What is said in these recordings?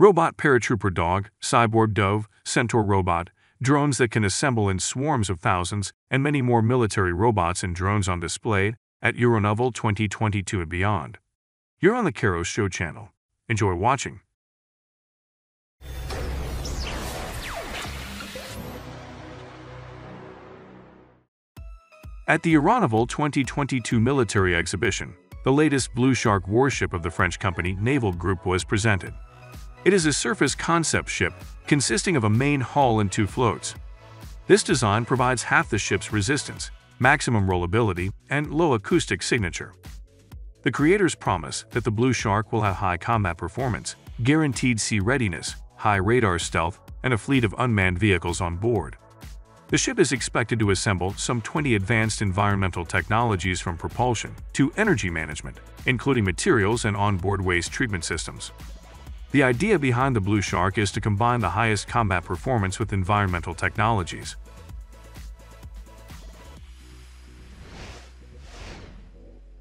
Robot Paratrooper Dog, Cyborg Dove, Centaur Robot, drones that can assemble in swarms of thousands, and many more military robots and drones on display at Euronaval 2022 and beyond. You're on the Carros Show channel. Enjoy watching. At the Euronaval 2022 military exhibition, the latest Blue Shark warship of the French company Naval Group was presented. It is a surface concept ship consisting of a main hull and two floats. This design provides half the ship's resistance, maximum rollability, and low acoustic signature. The creators promise that the Blue Shark will have high combat performance, guaranteed sea readiness, high radar stealth, and a fleet of unmanned vehicles on board. The ship is expected to assemble some 20 advanced environmental technologies from propulsion to energy management, including materials and onboard waste treatment systems. The idea behind the Blue Shark is to combine the highest combat performance with environmental technologies.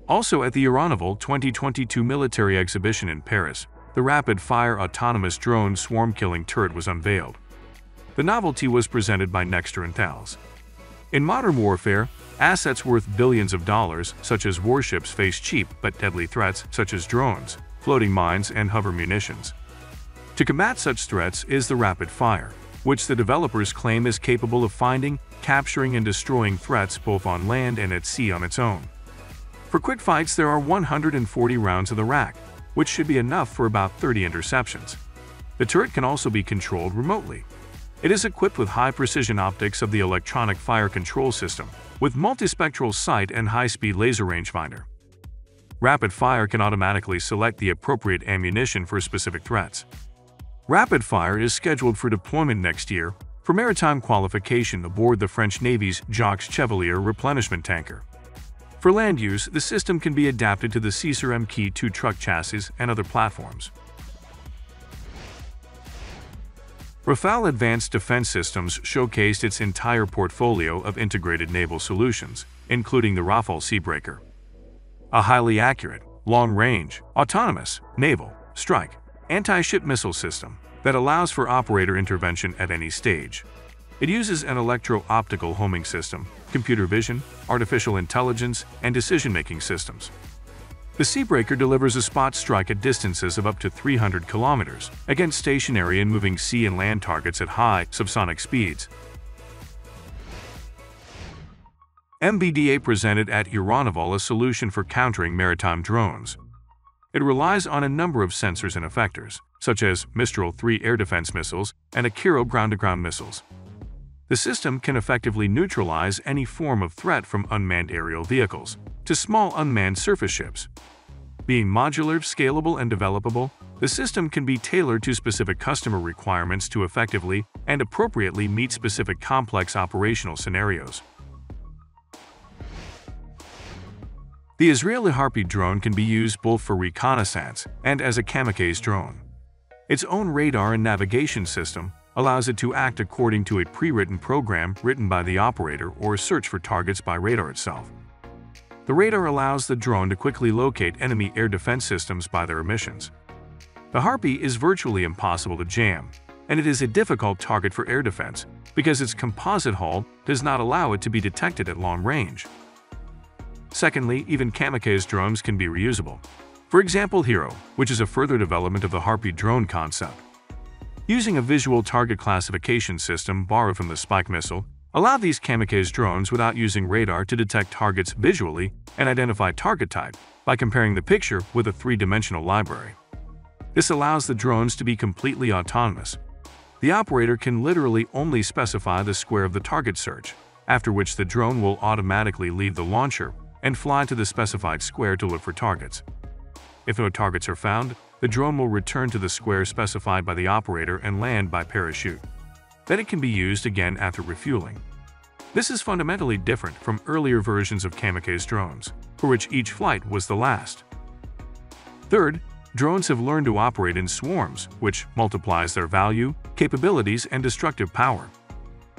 Also at the Euronaval 2022 military exhibition in Paris, the rapid-fire autonomous drone swarm-killing turret was unveiled. The novelty was presented by Nexter and Thales. In modern warfare, assets worth billions of dollars, such as warships, face cheap but deadly threats such as drones, floating mines, and hover munitions. To combat such threats is the rapid fire, which the developers claim is capable of finding, capturing, and destroying threats both on land and at sea on its own. For quick fights, there are 140 rounds of the rack, which should be enough for about 30 interceptions. The turret can also be controlled remotely, it is equipped with high-precision optics of the electronic fire control system, with multispectral sight and high-speed laser rangefinder. Rapid Fire can automatically select the appropriate ammunition for specific threats. Rapid Fire is scheduled for deployment next year for maritime qualification aboard the French Navy's Jacques Chevallier replenishment tanker. For land use, the system can be adapted to the Caesar MK2 truck chassis and other platforms. Rafael Advanced Defense Systems showcased its entire portfolio of integrated naval solutions, including the Rafael Seabreaker. A highly accurate, long-range, autonomous, naval, strike, anti-ship missile system that allows for operator intervention at any stage. It uses an electro-optical homing system, computer vision, artificial intelligence, and decision-making systems. The Seabreaker delivers a spot strike at distances of up to 300 kilometers against stationary and moving sea and land targets at high subsonic speeds. MBDA presented at Euronaval a solution for countering maritime drones. It relies on a number of sensors and effectors, such as Mistral 3 air defense missiles and Akeron ground-to-ground missiles. The system can effectively neutralize any form of threat from unmanned aerial vehicles, to small unmanned surface ships. Being modular, scalable, and developable, the system can be tailored to specific customer requirements to effectively and appropriately meet specific complex operational scenarios. The Israeli Harpy drone can be used both for reconnaissance and as a kamikaze drone. Its own radar and navigation system allows it to act according to a pre-written program written by the operator or search for targets by radar itself. The radar allows the drone to quickly locate enemy air defense systems by their emissions. The Harpy is virtually impossible to jam, and it is a difficult target for air defense because its composite hull does not allow it to be detected at long range. Secondly, even kamikaze drones can be reusable. For example, Hero, which is a further development of the Harpy drone concept. Using a visual target classification system borrowed from the Spike missile, Allow these kamikaze drones without using radar to detect targets visually and identify target type by comparing the picture with a three-dimensional library. This allows the drones to be completely autonomous. The operator can literally only specify the square of the target search, after which the drone will automatically leave the launcher and fly to the specified square to look for targets. If no targets are found, the drone will return to the square specified by the operator and land by parachute. Then it can be used again after refueling. This is fundamentally different from earlier versions of kamikaze drones, for which each flight was the last. Third, drones have learned to operate in swarms, which multiplies their value, capabilities, and destructive power.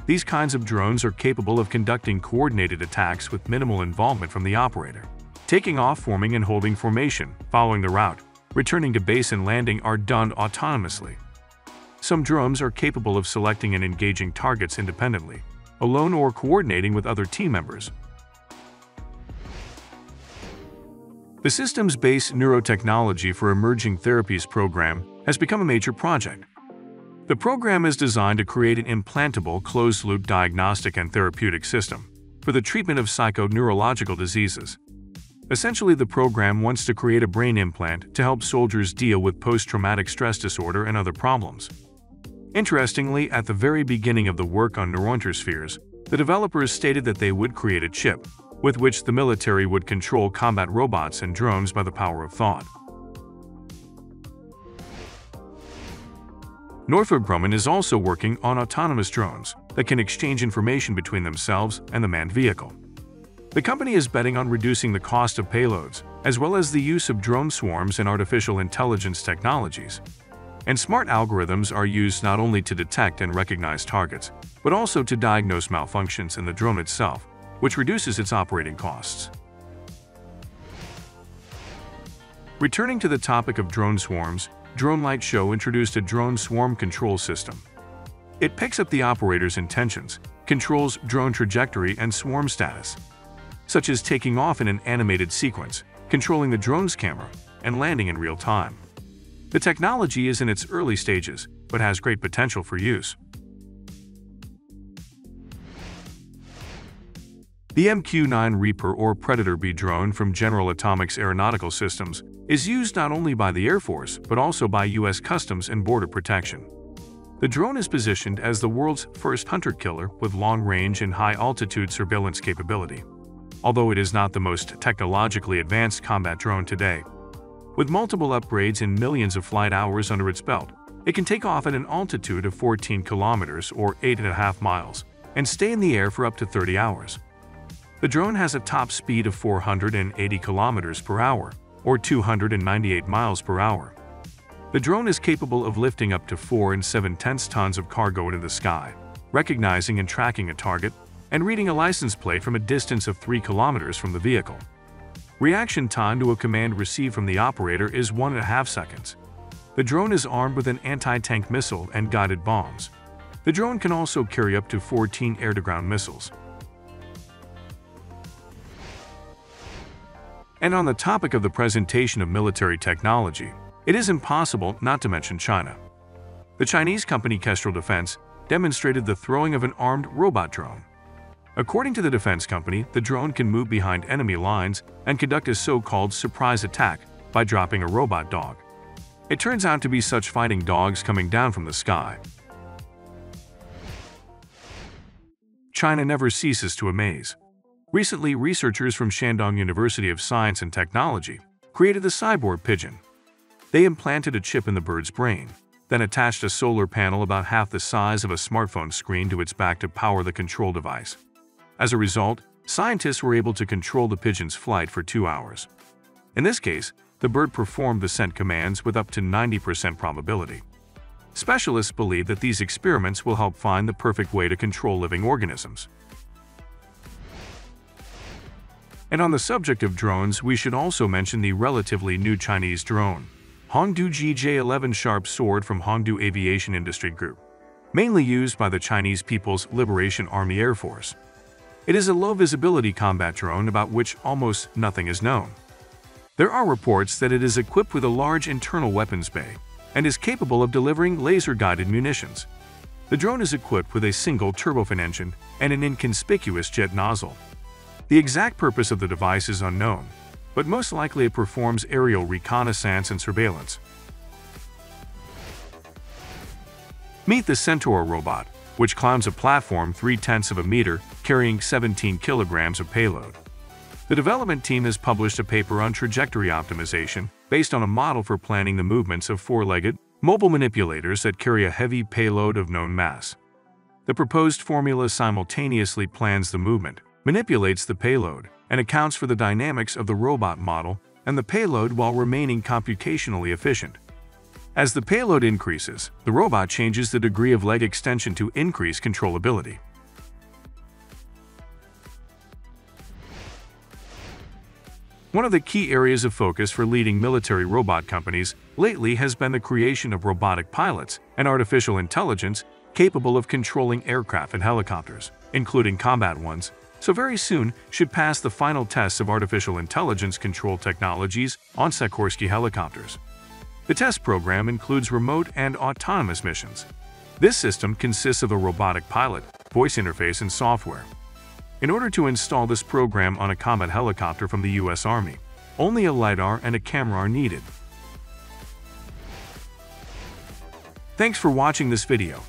These kinds of drones are capable of conducting coordinated attacks with minimal involvement from the operator. Taking off, forming, and holding formation, following the route, returning to base and landing are done autonomously, some drones are capable of selecting and engaging targets independently, alone or coordinating with other team members. The systems-based neurotechnology for emerging therapies program has become a major project. The program is designed to create an implantable closed-loop diagnostic and therapeutic system for the treatment of psychoneurological diseases. Essentially, the program wants to create a brain implant to help soldiers deal with post-traumatic stress disorder and other problems. Interestingly, at the very beginning of the work on neurointerfaces, the developers stated that they would create a chip with which the military would control combat robots and drones by the power of thought. Northrop Grumman is also working on autonomous drones that can exchange information between themselves and the manned vehicle. The company is betting on reducing the cost of payloads, as well as the use of drone swarms and artificial intelligence technologies. And smart algorithms are used not only to detect and recognize targets, but also to diagnose malfunctions in the drone itself which reduces its operating costs. Returning to the topic of drone swarms, Drone Light Show introduced a drone swarm control system. It picks up the operator's intentions, controls drone trajectory and swarm status, such as taking off in an animated sequence, controlling the drone's camera, and landing in real time. The technology is in its early stages, but has great potential for use. The MQ-9 Reaper or Predator B drone from General Atomics Aeronautical Systems is used not only by the Air Force but also by U.S. Customs and Border Protection. The drone is positioned as the world's first hunter-killer with long-range and high-altitude surveillance capability, although it is not the most technologically advanced combat drone today. With multiple upgrades and millions of flight hours under its belt, it can take off at an altitude of 14 kilometers or 8.5 miles and stay in the air for up to 30 hours. The drone has a top speed of 480 km per hour, or 298 miles per hour. The drone is capable of lifting up to 4 and 7 tenths tons of cargo into the sky, recognizing and tracking a target, and reading a license plate from a distance of 3 kilometers from the vehicle. Reaction time to a command received from the operator is 1.5 seconds. The drone is armed with an anti-tank missile and guided bombs. The drone can also carry up to 14 air-to-ground missiles. And on the topic of the presentation of military technology, it is impossible not to mention China. The Chinese company Kestrel Defense demonstrated the throwing of an armed robot drone. According to the defense company, the drone can move behind enemy lines and conduct a so-called surprise attack by dropping a robot dog. It turns out to be such fighting dogs coming down from the sky. China never ceases to amaze. Recently, researchers from Shandong University of Science and Technology created the cyborg pigeon. They implanted a chip in the bird's brain, then attached a solar panel about half the size of a smartphone screen to its back to power the control device. As a result, scientists were able to control the pigeon's flight for two hours. In this case, the bird performed the sent commands with up to 90% probability. Specialists believe that these experiments will help find the perfect way to control living organisms. And on the subject of drones, we should also mention the relatively new Chinese drone, Hongdu GJ-11 Sharp Sword from Hongdu Aviation Industry Group, mainly used by the Chinese People's Liberation Army Air Force. It is a low-visibility combat drone about which almost nothing is known. There are reports that it is equipped with a large internal weapons bay and is capable of delivering laser-guided munitions. The drone is equipped with a single turbofan engine and an inconspicuous jet nozzle. The exact purpose of the device is unknown, but most likely it performs aerial reconnaissance and surveillance. Meet the Centaur robot, which climbs a platform 3 tenths of a meter, carrying 17 kilograms of payload. The development team has published a paper on trajectory optimization based on a model for planning the movements of four-legged, mobile manipulators that carry a heavy payload of known mass. The proposed formula simultaneously plans the movement, manipulates the payload, and accounts for the dynamics of the robot model and the payload while remaining computationally efficient. As the payload increases, the robot changes the degree of leg extension to increase controllability. One of the key areas of focus for leading military robot companies lately has been the creation of robotic pilots and artificial intelligence capable of controlling aircraft and helicopters, including combat ones, so very soon should pass the final tests of artificial intelligence control technologies on Sikorsky helicopters. The test program includes remote and autonomous missions. This system consists of a robotic pilot, voice interface, and software. In order to install this program on a combat helicopter from the US Army, only a LiDAR and a camera are needed. Thanks for watching this video.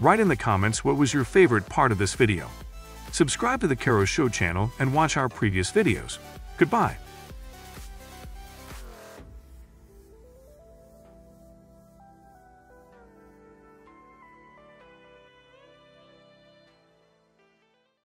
Write in the comments what was your favorite part of this video. Subscribe to the Carros Show channel and watch our previous videos. Goodbye.